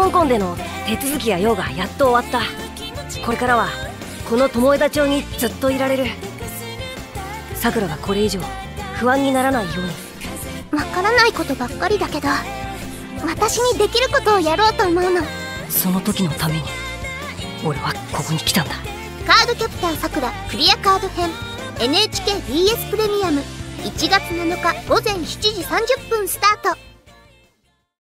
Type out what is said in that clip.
香港での手続きや用がやっと終わった。これからはこの友枝町にずっといられる。さくらがこれ以上不安にならないように。わからないことばっかりだけど私にできることをやろうと思うの。その時のために俺はここに来たんだ。カードキャプターさくらクリアカード編 NHKBS プレミアム1月7日午前7時30分スタート。